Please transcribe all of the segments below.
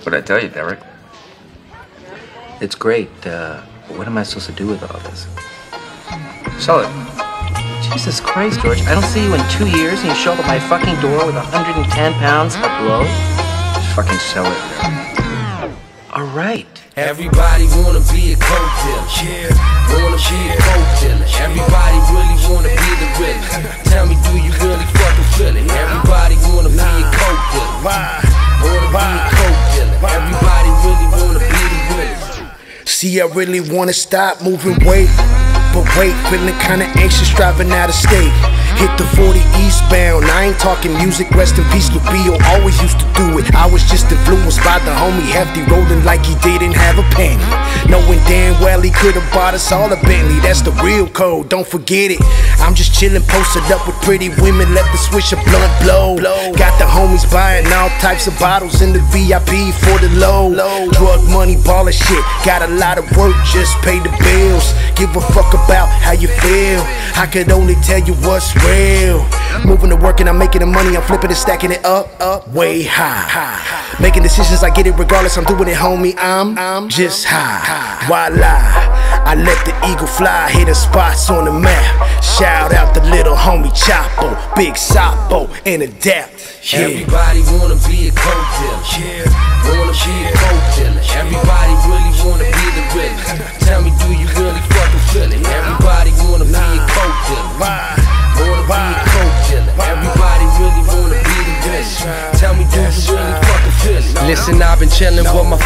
What'd I tell you, Derek? It's great. Uh, what am I supposed to do with all this? Sell it. Jesus Christ, George. I don't see you in two years and you show up at my fucking door with 110 pounds of blow? Fucking sell it, Derek. All right. Everybody wanna be a coke dealer. Yeah. Wanna be a coke dealer. Everybody really wanna be the realest. Tell me, do you really fucking feel it? Everybody wanna be a coke dealer. Wanna coke dealer. Everybody really wanna be the realest. See, I really wanna stop moving weight. Wait, feeling kinda anxious driving out of state. Hit the 40 eastbound. I ain't talking music, rest in peace, Lupio. Always used to do it. I was just influenced by the homie Hefty, rolling like he didn't have a penny. Knowing damn well he could've bought us all a Bentley. That's the real code, don't forget it. I'm just chillin', posted up with pretty women, let the swish of blunt blow. Got the homies buying all types of bottles in the VIP for the low. Drug money, baller shit. Got a lot of work, just pay the bills. Give a fuck about how you feel. I could only tell you what's real. Moving to work and I'm making the money, I'm flipping and stacking it up, up, way high. Making decisions, I get it regardless, I'm doing it, homie. I'm, I'm just high. Voila. I let the eagle fly, hitting spots on the map. Shout out the little homie Chapo, Big Sapo, and Adapt. Yeah. Everybody wanna be a coke dealer. Yeah. Wanna be a coke dealer. Everybody really wanna be the realest.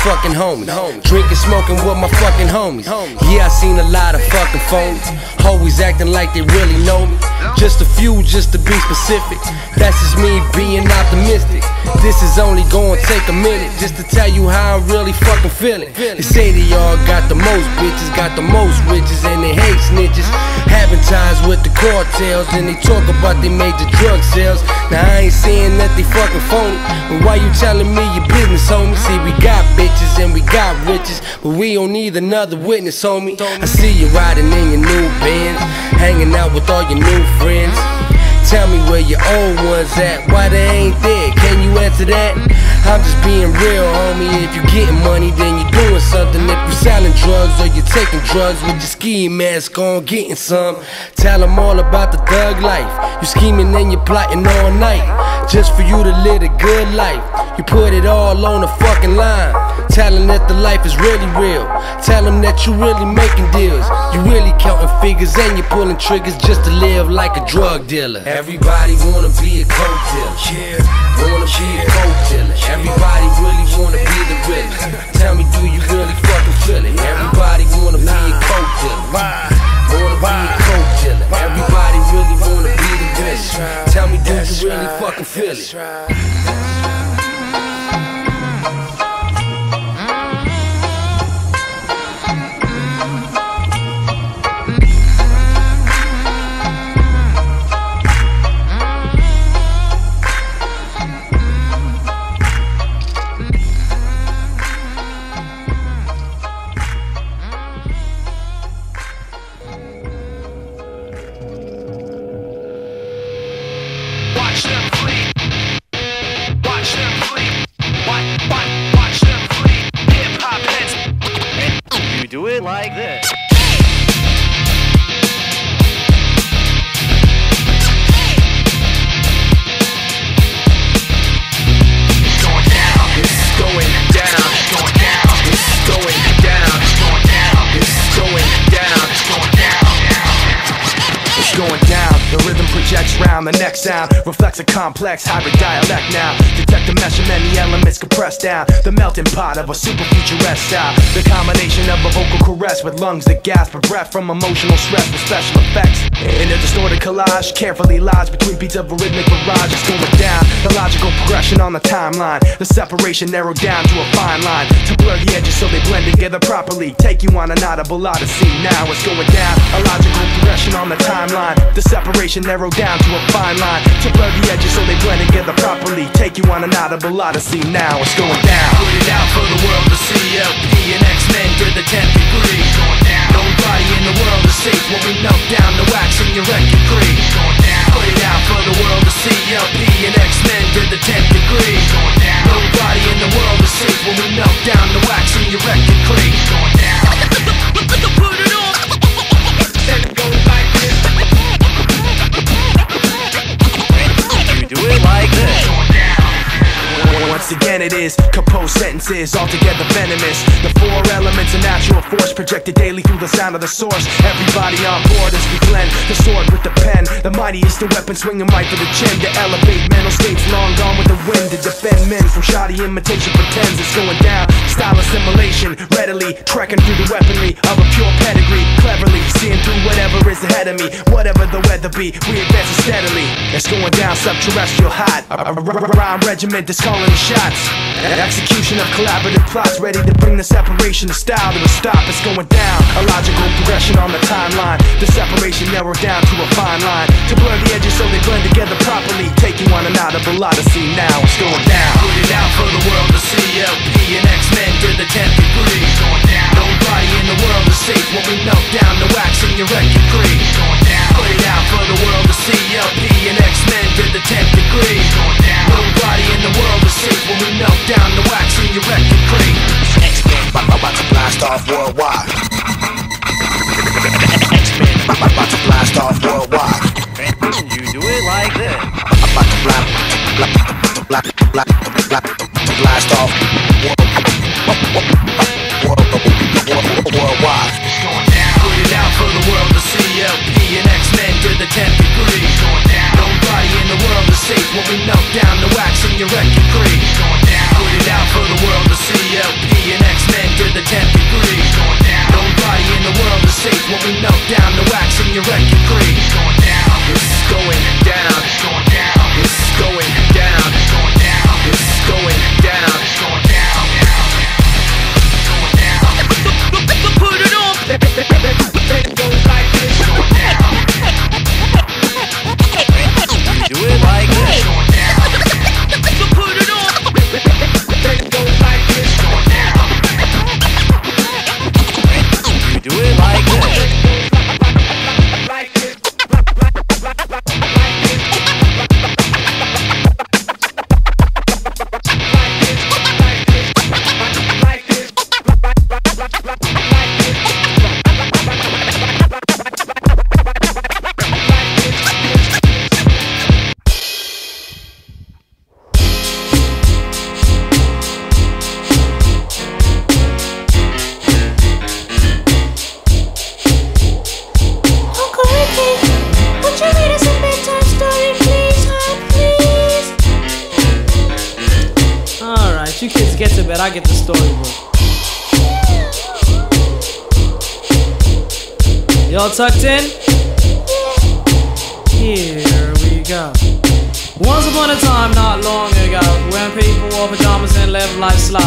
Fucking homies. Drinking, smoking with my fucking homies. Yeah, I seen a lot of fucking phonies. Always acting like they really know me. Just a few, just to be specific. That's just me being optimistic. This is only gonna take a minute just to tell you how I'm really fucking feeling. They say they all got the most bitches, got the most riches, and they hate snitches. Having ties with the cartels, and they talk about they major drug sales. Now I ain't saying that they fucking phony, but why you telling me your business, homie? See, we got bitches and we got riches, but we don't need another witness, homie. I see you riding in your new Benz, hanging out with all your new friends. Tell me where your old ones at, why they ain't there? Can you answer that? I'm just being real, homie. If you getting money, then you doing something. If you selling drugs or you taking drugs with your ski mask on, getting some. Tell them all about the thug life. You scheming and you plotting all night, just for you to live a good life. You put it all on the fucking line. Tell them that the life is really real. Tell them that you really making deals. You really counting figures and you're pulling triggers just to live like a drug dealer. Everybody wanna be a coke dealer. Yeah. Wanna be a coke dealer. Everybody really wanna be the realest. Tell me, do you really fucking feel it? Everybody wanna be a coke dealer. Wanna be a coke dealer. Everybody really wanna be the realest. Tell me, do you really fucking feel it? Sound reflects a complex hybrid dialect now. Detect the mesh of many elements compressed down. The melting pot of a super futuresque style. The combination of a vocal caress with lungs that gasp for breath From emotional stress with special effects. In a distorted collage, carefully lies between beats of a rhythmic barrage It's going down, the logical progression on the timeline. The separation narrowed down to a fine line. To blur the edges so they blend together properly. Take you on an audible odyssey. Now it's going down, a logical progression on the timeline. The separation narrowed down to a fine line to blur the edges so they blend together properly. Take you on an audible odyssey now, it's going down. Put it out for the world to see. LP and X-Men to the 10th degree. Nobody in the world is safe when we melt down the wax in your record creek. Put it out for the world to see. LP and X-Men to the 10th degree. Nobody in the world is safe when we melt down the wax in your record creek. compose sentences altogether venomous. The four elements of natural force projected daily through the sound of the source. Everybody on board as we blend the sword with the pen. The mightiest the weapon swinging right for the chin to elevate mental states long gone with the wind to defend men from shoddy imitation pretends it's going down. Style assimilation, readily trekking through the weaponry of a pure pedigree, cleverly seeing through whatever is ahead of me. Whatever the weather be, we advance steadily. It's going down subterrestrial hot. A rhyme regiment that's calling the shots. Execution of collaborative plots, ready to bring the separation of style to a stop. It's going down. A logical progression on the timeline. The separation narrowed down to a fine line. To blur the edges so they blend together properly. Taking one and out of a odyssey now. It's going down. Put it out for the world to see LP and X-Men to the 10th degree Going down Nobody in the world is safe when we melt down the wax in your record cream Going down Put it out for the world to see LP and X-Men to the 10th degree Going down Nobody in the world is safe when we melt down the wax in your record cream X-Men about to blast off worldwide. X-Men about to blast off worldwide. You do it like this. About to blast, blast, blast, blast, blast, blast off worldwide. Going down Put it out for the world to see LP and X-Men to the 10th degree safe when we melt down the wax in your record down Put it out for the world to see LP I get the storybook. Y'all tucked in? Here we go. Once upon a time, not long ago, when people wore pajamas and lived life slow,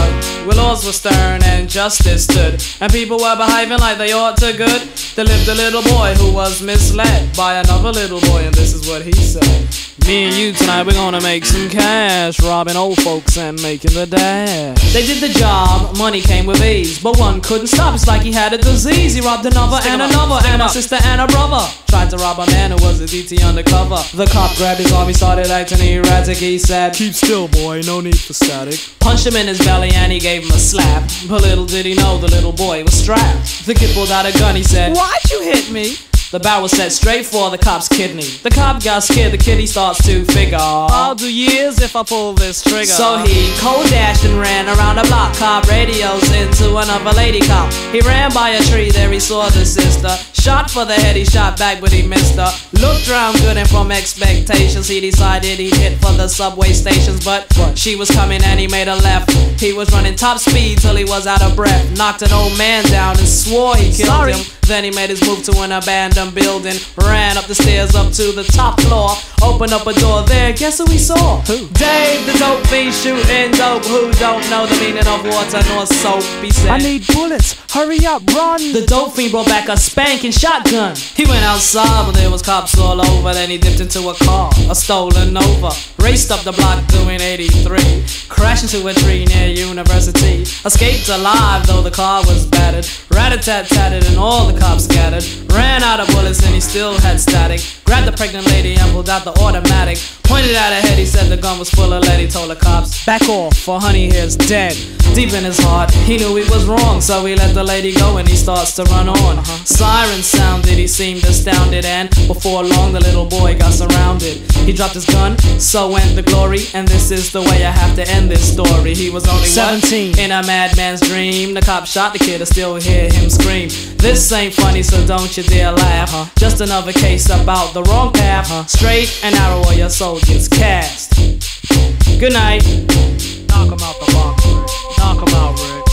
where laws were stern and justice stood, and people were behaving like they ought to good, there lived a little boy who was misled by another little boy, and this is what he said. Me and you tonight, we're gonna make some cash, robbing old folks and making the dash. They did the job, money came with ease, but one couldn't stop. It's like he had a disease. He robbed another and another, and a sister and a brother. Tried to rob a man who was a DT undercover. The cop grabbed his arm, he started acting erratic. He said, Keep still, boy, no need for static. Punched him in his belly and he gave him a slap. But little did he know the little boy was strapped. The kid pulled out a gun, he said, Why'd you hit me? The barrel was set straight for the cop's kidney. The cop got scared, the kitty starts to figure. I'll do years if I pull this trigger. So he cold dashed and ran around the block. Cop radios into another lady cop. He ran by a tree, there he saw the sister. Shot for the head, he shot back, but he missed her. Looked round good and from expectations, he decided he'd hit for the subway stations. But she was coming and he made a left. He was running top speed till he was out of breath. Knocked an old man down and swore he killed Sorry. him. Then he made his move to an abandoned building. Ran up the stairs up to the top floor. Opened up a door there. Guess who we saw? Who? Dave, the dope fiend shooting dope. Who don't know the meaning of water nor soap? He said. I need bullets. Hurry up, run. The dope fiend brought back a spanking shotgun. He went outside, but there was cops all over. Then he dipped into a car, a stolen Nova. Raced up the block doing 83. Crashed into a tree near University. Escaped alive, though the car was battered. Rat-a-tat-tatted and all the cops scattered. Ran out of bullets and he still had static. Grabbed the pregnant lady and pulled out the automatic. Pointed out her head, he said the gun was full of lead. He told the cops, back off, for honey here's dead. Deep in his heart, he knew he was wrong, so he let the lady go and he starts to run on. Uh-huh. Sirens sounded, he seemed astounded, and before long the little boy got surrounded. He dropped his gun, so went the glory, and this is the way I have to end this story. He was only what? 17. in a madman's dream. The cop shot the kid, I still hear him scream. This ain't funny, so don't you dare laugh. Uh-huh. Just another case about the wrong path. Uh-huh. Straight and narrow, or your soul cast. Good night. Out the box. Out, Rick.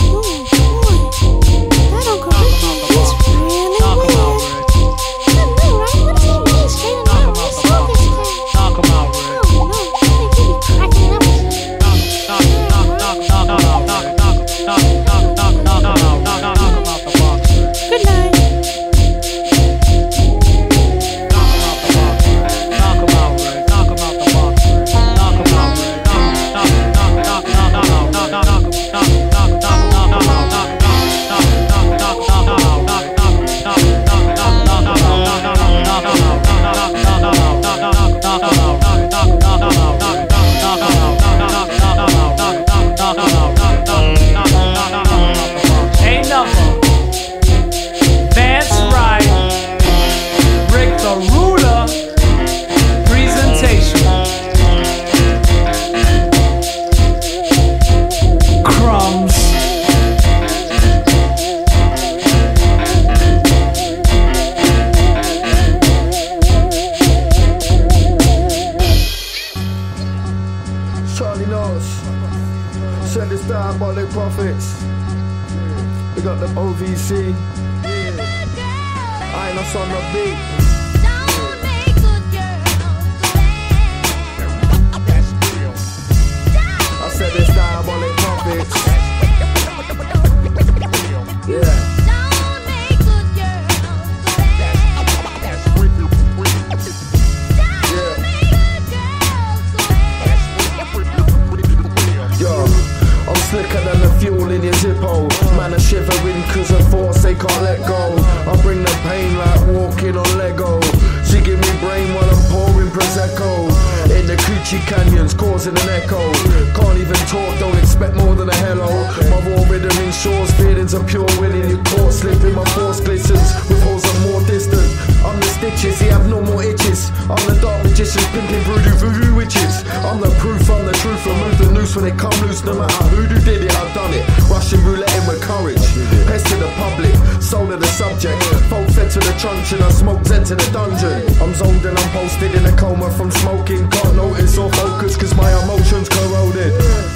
Ensures feelings are pure winning. You caught slipping, my force glistens with holes are more distant. I'm the stitches, he have no more itches. I'm the dark magician, pimping voodoo voodoo witches. I'm the proof, I'm the truth. Remove the noose when it come loose. No matter who do did it, I've done it. Russian roulette with courage. Pest to the public, soul of the subject. Folks fed to the truncheon, I smoke Zen to the dungeon. I'm zoned and I'm posted in a coma from smoking. Can't notice or focus cause my emotions corroded.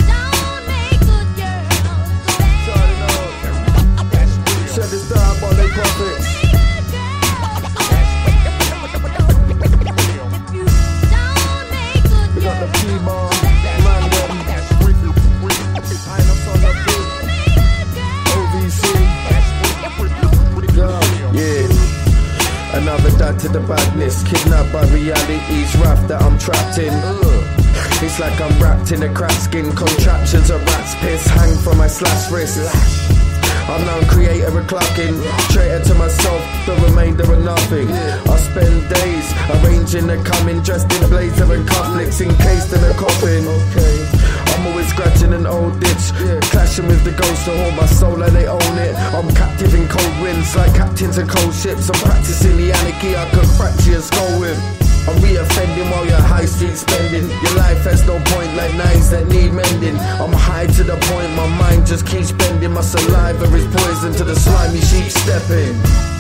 Trapped in. It's like I'm wrapped in a crack skin, contraptions of rat's piss hang from my slash wrist. I'm now creator of clocking, traitor to myself, the remainder of nothing. I spend days arranging the coming, dressed in blazer and cufflinks, encased in a coffin. Okay. I'm always scratching an old ditch, clashing with the ghosts to hold my soul like they own it. I'm captive in cold winds, like captains of cold ships. I'm practicing the anarchy I could fracture your skull with. I'm re-offending while you're high street spending. Your life has no point like knives that need mending. I'm high to the point, my mind just keeps bending. My saliva is poison to the slimy sheep stepping.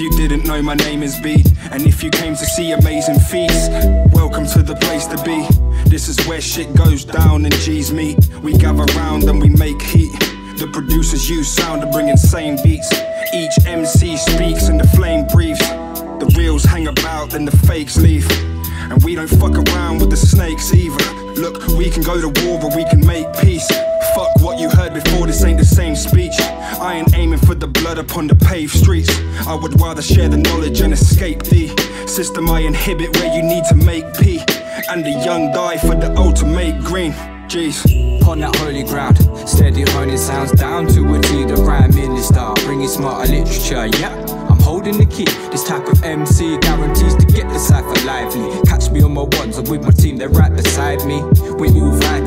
If you didn't know, my name is Beat. And if you came to see amazing feats, welcome to the place to be. This is where shit goes down and G's meet. We gather round and we make heat. The producers use sound to bring insane beats. Each MC speaks and the flame breathes. The reals hang about, then the fakes leave. And we don't fuck around with the snakes either. Look, we can go to war, but we can make peace. Fuck what you heard before, this ain't the same speech. I ain't aiming the blood upon the paved streets. I would rather share the knowledge and escape the system I inhibit where you need to make P. And the young die for the ultimate green. Jeez. On that holy ground, steady honing sounds down to a T, the rhyme style, bringing smarter literature, yeah. I'm holding the key, this type of MC guarantees to get the cipher lively. Catch me on my ones, I'm with my team, they're right beside me. All vipers, spitting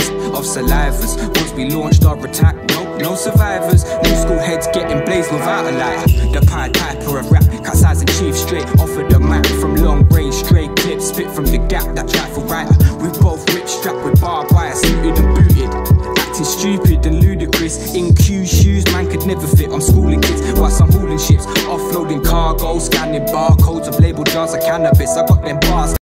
of salivas. Once we launched our attack, no, no survivors. New school heads getting blazed without a light. The Pied Piper of rap, cut size and chief straight off of the map from long range, straight clips, spit from the gap, that trifle writer. We both ripped, strapped with barbed wire, suited and booted. Acting stupid and ludicrous. In Q shoes, man could never fit. I'm schooling kids whilst I'm hauling ships, offloading cargo, scanning barcodes of label jars of cannabis. I got them bars.